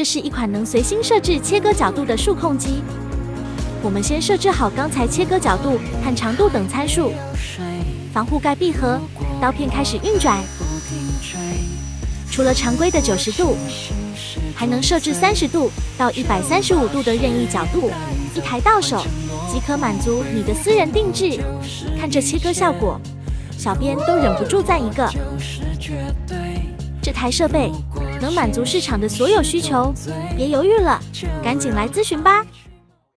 这是一款能随心设置切割角度的数控机。我们先设置好刚才切割角度和长度等参数，防护盖闭合，刀片开始运转。除了常规的九十度，还能设置三十度到一百三十五度的任意角度，一台到手即可满足你的私人定制。看这切割效果，小编都忍不住赞一个。这台设备能满足市场的所有需求，别犹豫了，赶紧来咨询吧。